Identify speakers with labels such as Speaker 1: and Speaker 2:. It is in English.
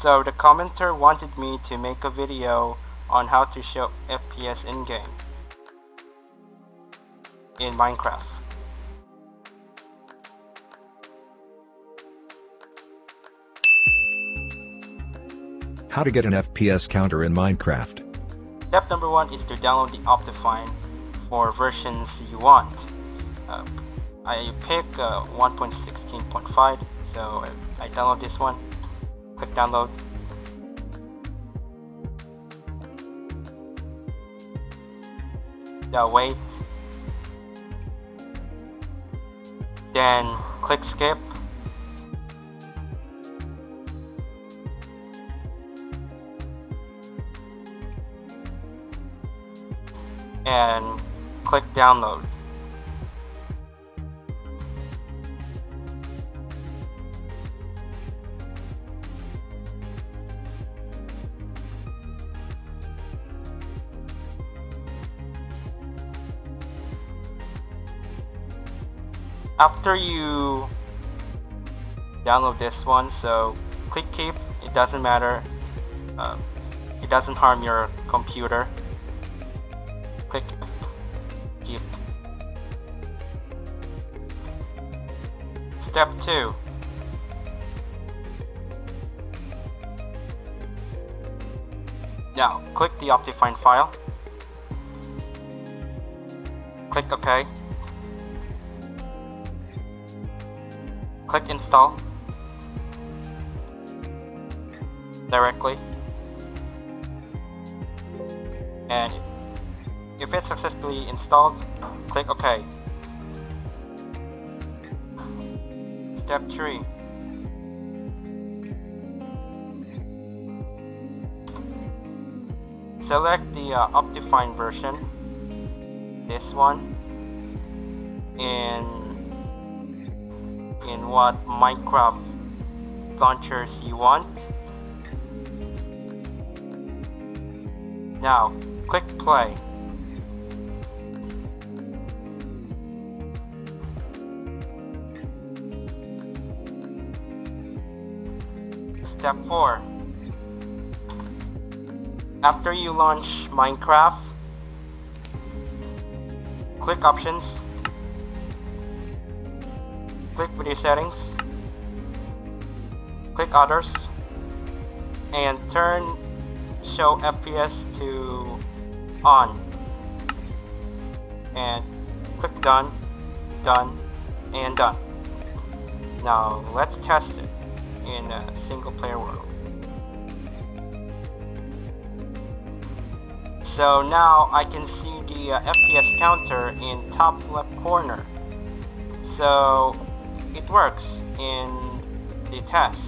Speaker 1: So the commenter wanted me to make a video on how to show FPS in-game in Minecraft.
Speaker 2: How to get an FPS counter in Minecraft.
Speaker 1: Step number one is to download the Optifine for versions you want. Uh, I pick uh, 1.16.5, so I download this one. Click download. Now wait. Then click skip. And click download. After you download this one so click keep it doesn't matter uh, it doesn't harm your computer. Click keep. Step 2 now click the Optifine file. Click OK click install. Directly. And if it's successfully installed click OK. Step 3 select the uh, Optifine version. This one. And in what Minecraft launchers you want. Now, click play. Step 4. After you launch Minecraft, click Options click video settings, click others, and turn show FPS to on. And click done, done, and done. Now let's test it in a single player world. So now I can see the uh, FPS counter in top left corner. So it works in the test.